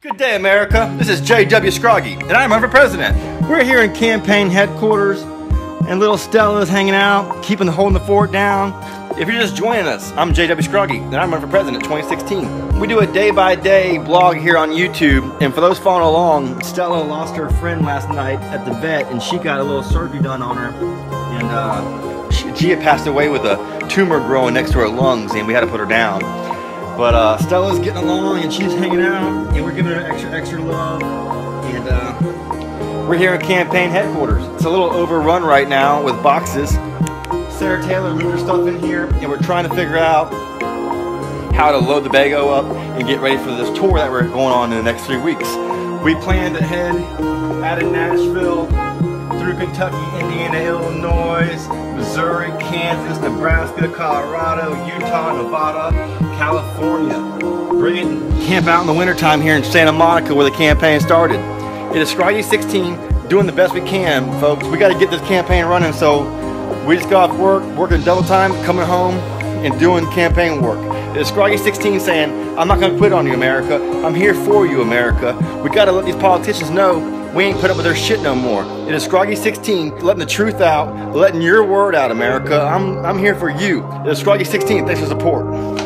Good day, America. This is J.W. Scroggie, and I'm running for president. We're here in campaign headquarters, and little Stella's hanging out, keeping the holding the fort down. If you're just joining us, I'm J.W. Scroggie, and I'm running for president 2016. We do a day-by-day blog here on YouTube, and for those following along, Stella lost her friend last night at the vet, and she got a little surgery done on her, and uh, she, had passed away with a tumor growing next to her lungs, and we had to put her down. But uh, Stella's getting along and she's hanging out giving her extra, extra love. And uh, we're here in campaign headquarters. It's a little overrun right now with boxes. Sarah Taylor moved her stuff in here and we're trying to figure out how to load the bago up and get ready for this tour that we're going on in the next three weeks. We plan to head out of Nashville through Kentucky, Indiana, Illinois, Missouri, Kansas, Nebraska, Colorado, Utah, Nevada, California. Bring it, camp out in the wintertime here in Santa Monica where the campaign started. It is Scroggie 16, doing the best we can, folks. We got to get this campaign running, so we just got off work, working double time, coming home, and doing campaign work. It is Scroggie 16 saying, I'm not going to quit on you, America. I'm here for you, America. We got to let these politicians know we ain't put up with their shit no more. It is Scroggie 16, letting the truth out, letting your word out, America. I'm, I'm here for you. It is Scroggie 16, thanks for support.